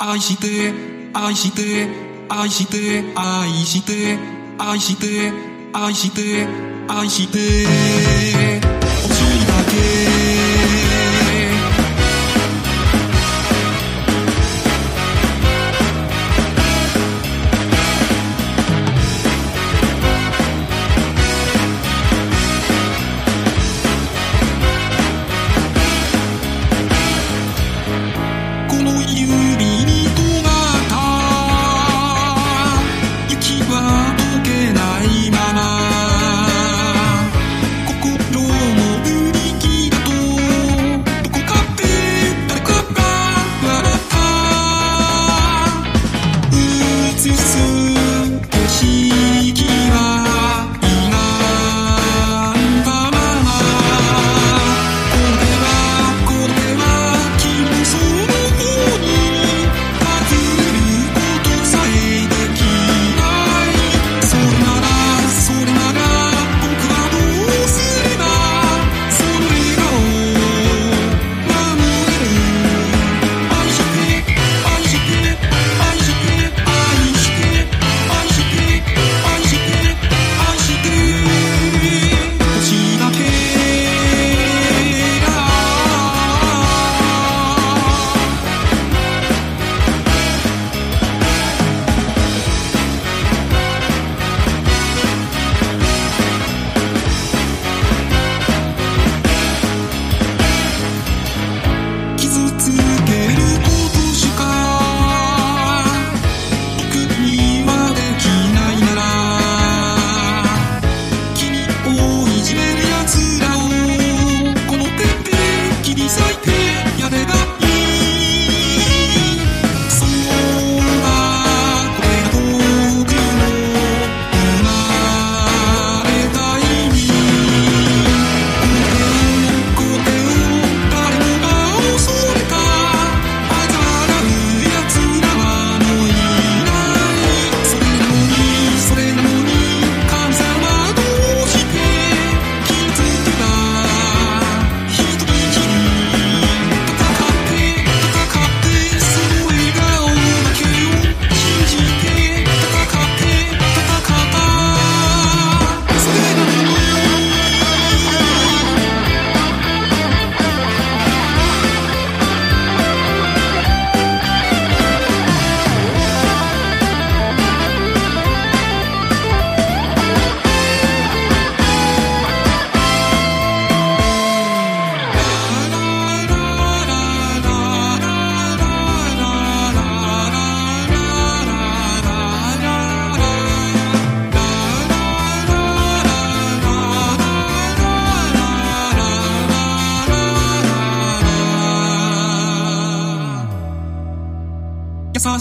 愛して愛して愛して愛して愛して愛して愛して。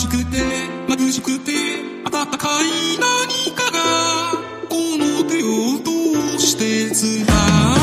しくて眩しくて暖かい何かがこの手を通して伝わ